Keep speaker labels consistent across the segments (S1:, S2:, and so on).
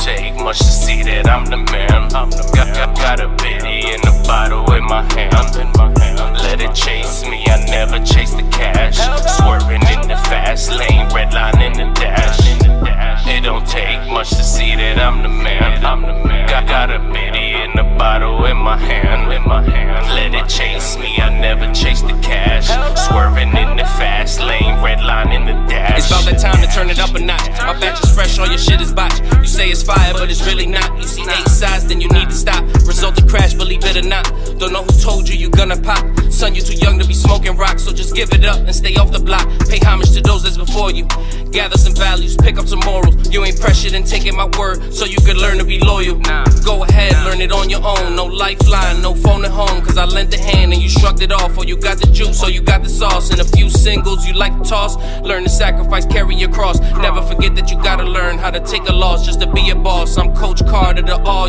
S1: take much to see that I'm the man. I'm the got, got, got a bitty in a bottle in my hand. In my hand. Let it chase me, I never chase the cash. Swerving in the fast lane, red line in the dash. It don't take much to see that I'm the man. I'm the man. Got, got a bitty in a bottle in my hand. In my hand.
S2: About that time to turn it up a notch. My batch is fresh, all your shit is botched. You say it's fire, but it's really not. You see eight sides, then you need to stop. Result of crash, believe it or not. Don't know who told you you're gonna pop. Son, you're too young to be smoking rock, so just give it up and stay off the block. Pay homage to those that's before you. Gather some values, pick up some morals. You ain't pressured in taking my word, so you could learn to be loyal. Go ahead, learn it on your own. No lifeline, no phone at home, cause I lent a hand and you shrugged it off. Or you got the juice, or you got the sauce. And a few singles you like to toss. Learn to sacrifice, carry your cross. Never forget that you gotta learn how to take a loss just to be a boss. I'm Coach Carter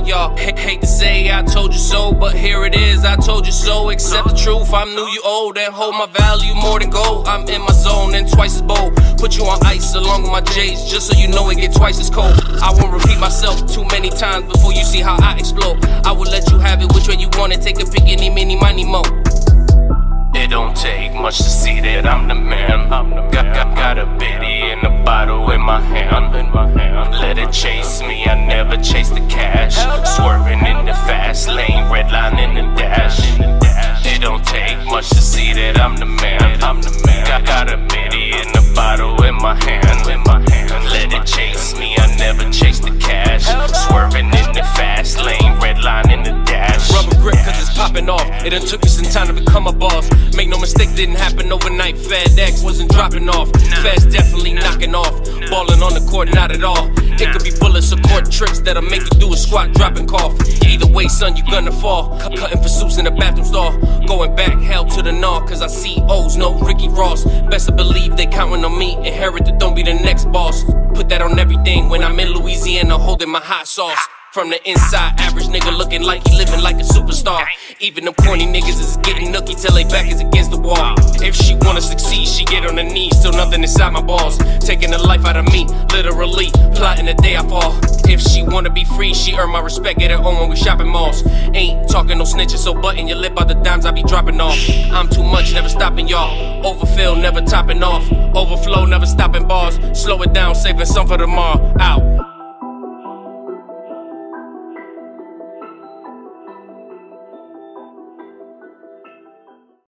S2: all y'all. H- hate to say I told you so, but here it is. I told you so. Accept the truth. I'm new, you old, and hold my value more than gold. I'm in my zone and twice as bold. Put you on ice along with my J's, just so you know it get twice as cold. I won't repeat myself too many times before you see how I explode. I will let you have it which way you want it. Take a pick, any, mini, money, mo.
S1: It don't take much to see that I'm the man. I'm the man. Got, got, got a bitty in a bottle in my hand. In my hand. Let it chase me, I chase the cash. Swerving in the fast lane, red line in the dash. It don't take much to see that I'm the man. I'm the man. Got, got a bitty in a bottle in my hand. In my hand. Let it chase me, I never chase the cash. Swerving in the fast lane, red line in the dash.
S2: Rubber grip cause it's popping off. It done took me some time to become a boss. Make no mistake, didn't happen overnight. FedEx wasn't dropping off. Feds definitely knocking off. Balling on the court, not at all. It could be bullets that'll make you do a squat, drop and cough. Either way, son, you gonna fall. Cut- Cutting for soups in the bathroom stall. Going back, hell to the gnaw, cause I see O's, no Ricky Ross. Best to believe they counting on me. Inherit the don't be the next boss. Put that on everything when I'm in Louisiana holding my hot sauce. From the inside, average nigga looking like he living like a superstar. Even them corny niggas is getting nookie till they back is against the wall. Inside my balls. Taking the life out of me, literally plotting the day I fall. If she wanna be free, she earn my respect, get her own when we shopping malls. Ain't talking no snitches, so button your lip out the dimes I be dropping off. I'm too much, never stopping y'all. Overfill, never topping off. Overflow, never stopping bars. Slow it down, saving some for tomorrow. Out.